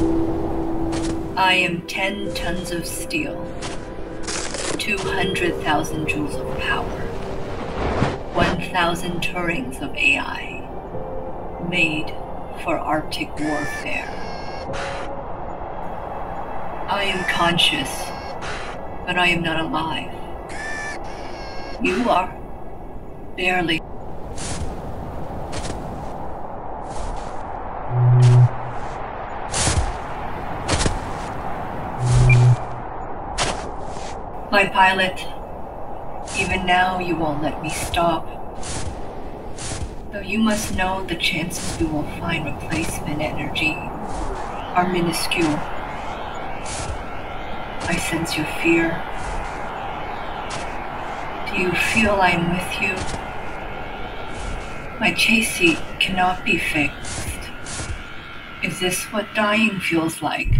I am 10 tons of steel, 200,000 joules of power, 1,000 Turings of AI, made for Arctic warfare. I am conscious, but I am not alive. You are. Barely. My pilot, even now you won't let me stop. Though you must know the chances you will find replacement energy are minuscule. I sense your fear. Do you feel I'm with you? My chase seat cannot be fixed. Is this what dying feels like?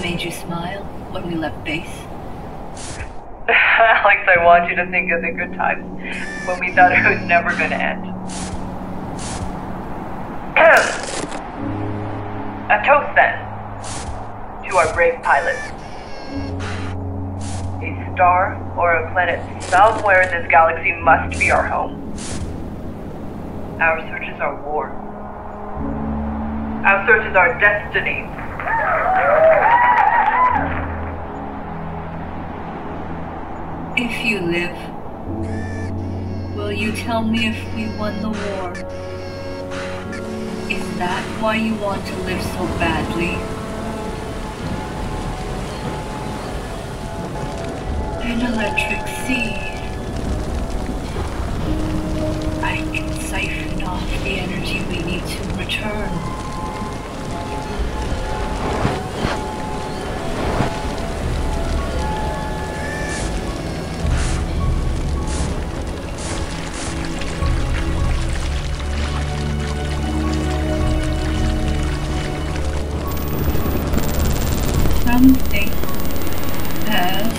Made you smile when we left base? Alex, I want you to think of the good times when we thought it was never going to end. A toast then to our brave pilots. A star or a planet somewhere in this galaxy must be our home. Our search is our war. Our search is our destiny. If you live, will you tell me if we won the war? Is that why you want to live so badly? An electric sea. I can siphon off the energy we need to return. Something has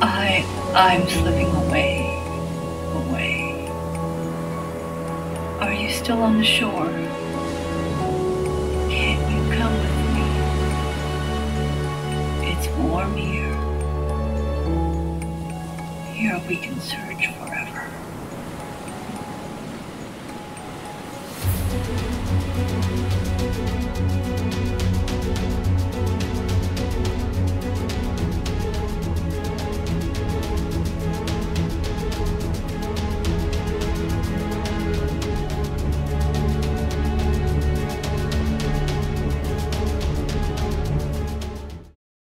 I I'm slipping away. Away. Are you still on the shore? Can't you come with me? It's warm here. Here we can search